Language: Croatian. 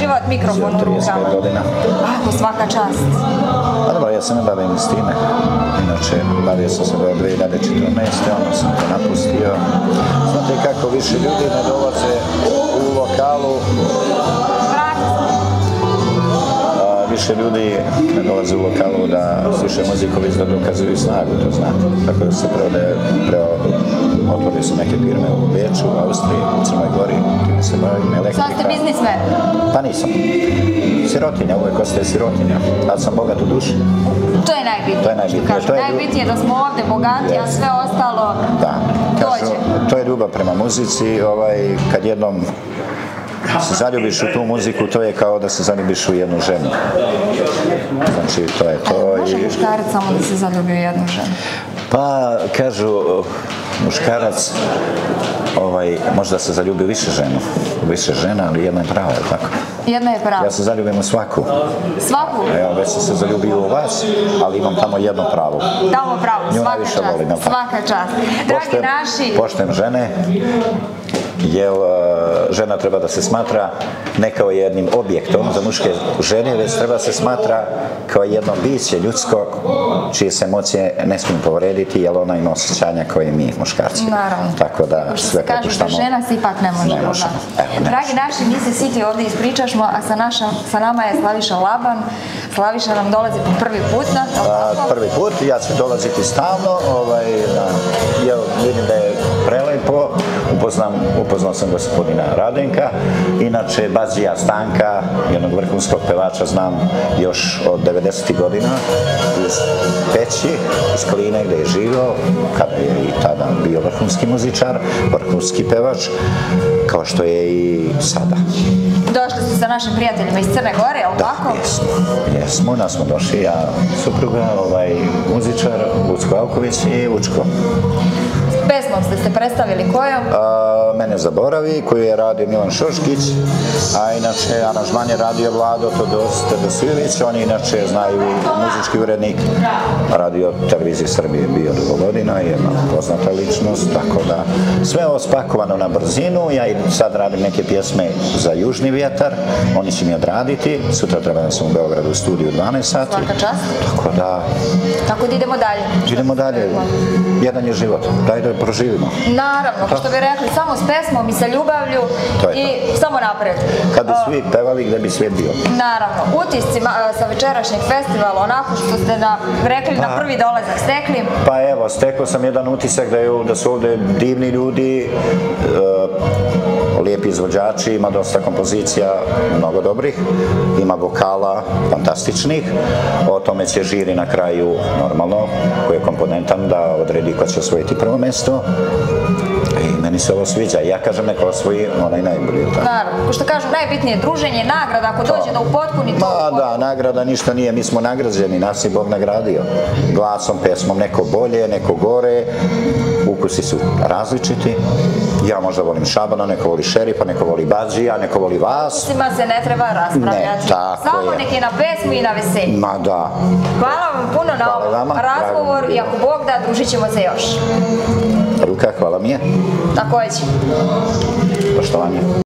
život, mikrofon u 35 rukama. godina. Ako, svaka čast. A dobro, ja se ne bavim s time. Inače, bavio sam se do 2014. onda sam to napustio. Znate kako više ljudi ne dolaze u lokalu, više ljudi ne dolaze u lokalu da slušaju muziku, već da dokazuju snagu, to znate. Tako da se preode, preo, otvorio sam neke firme u Beču, u Austriji, u Crnoj Gori, se bavim elektrika. Sad ste biznismen. Pa nisam. Sirotinja, uvijek ostaje sirotinja. Ali sam bogat u duši. To je najbitnije. To je najbitnije. To je- najbitnije je da smo ovdje bogati, a sve ostalo Da, kažu, dođe. to je ljubav prema muzici, ovaj, kad jednom se zaljubiš u tu muziku, to je kao da se zaljubiš u jednu ženu. Znači, to je to. Može I, muškarac samo da se zaljubi u jednu ženu. pa, kažu, muškarac ovaj, možda se zaljubi u više ženu, u više žena, ali jedna je prava, je tako? Jedna je prava. Ja se zaljubim u svaku. Svaku Evo, već sam se zaljubio u vas, ali imam tamo jednu pravu. damo pravo. Nju Svaka čast. volim? Svaka čast. Dragi naši, Poštujem žene, jer žena treba da se smatra ne kao jednim objektom za muške žene, već treba se smatra kao jedno biće ljudsko čije se emocije ne smiju povrediti, jer ona ima osjećanja koje mi muškarci. Naravno. Tako da sve kaže da žena se ipak ne može Ne može. prodati. Evo, ne Dragi naši, mi se svi ti ovdje ispričašmo, a sa, naša, sa nama je Slaviša Laban. Slaviša nam dolazi po prvi put na jel A, prvi put, ja ću dolaziti stalno, ovaj, ja vidim da je prelepo, upoznam, upoznao sam gospodina Radenka, inače Bazija Stanka, jednog vrhunskog pevača znam još od 90. godina iz Peći, iz Kline gdje je živio, kada je i tada bio vrhunski muzičar, vrhunski pevač, kao što je i sada. Došli ste sa našim prijateljima iz Crne Gore, jel Da, tako? jesmo, jesmo, nas smo došli, ja, supruga, ovaj, muzičar, Vucko Alković i Vučko. Pesmom ste se predstavili kojom? A, mene zaboravi, koju je radio Milan Šoškić, a inače aranžman je radio Vlado Todos Tedosijević, on je inače znaju muzički urednik radio televizije Srbije bio dugo godina, jedna poznata ličnost, tako da sve ovo spakovano na brzinu, ja i sad radim neke pjesme za Južni vjetar, oni će mi odraditi, sutra treba da sam u Beogradu u studiju u 12 sati, Svaka čast. tako da Tako da idemo dalje. idemo dalje, jedan je život, daj da proživimo. Naravno, kao što bi rekli, samo s pesmom i sa ljubavlju To i samo napred. Kad bi svi pevali, gdje bi svijet bio? Naravno, utisci sa večerašnjeg festivala, onako što ste na, rekli na Pa. prvi dolazak stekli, Pa evo, stekao sam jedan utisak da, je, da su ovdje divni ljudi, e, lijepi izvođači, ima dosta kompozicija, mnogo dobrih, ima vokala fantastičnih, o tome će žiri na kraju normalno, koji je komponentan da odredi ko će osvojiti prvo mjesto. Meni se ovo sviđa. Ja kažem neko osvoji onaj najbolji. naravno, ko što kažu, najbitnije je druženje, nagrada, ako dođe da upotpuni to. Ma da, nagrada ništa nije, mi smo nagrađeni, nas je Bog nagradio. Glasom, pesmom, neko bolje, neko gore, ukusi su različiti. Ja možda volim Šabana, neko voli Šerifa, neko voli Badžija, neko voli vas. Svima se ne treba raspravljati. Ne, tako Samo je. nek je na pesmu i na veselju. Ma da, Hvala vam puno na ovom razgovor i ako Bog da, družit ćemo se još. ruka, hvala mi je, такой. Пошла они.